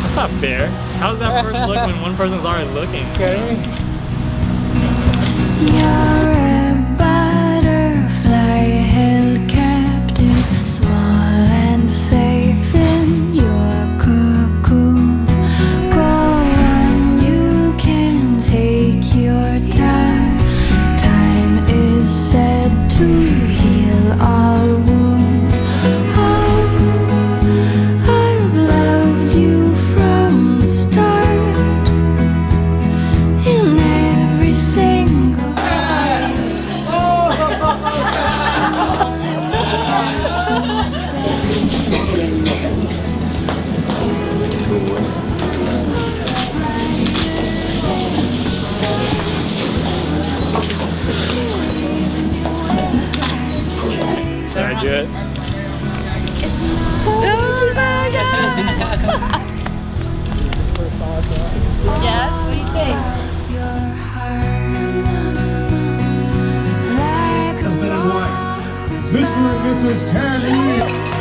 That's not fair. How does that person look when one person's already looking? Okay. Should I do it? It's oh my God. yes, what do you think? Husband and wife, Mr. and Mrs. Tan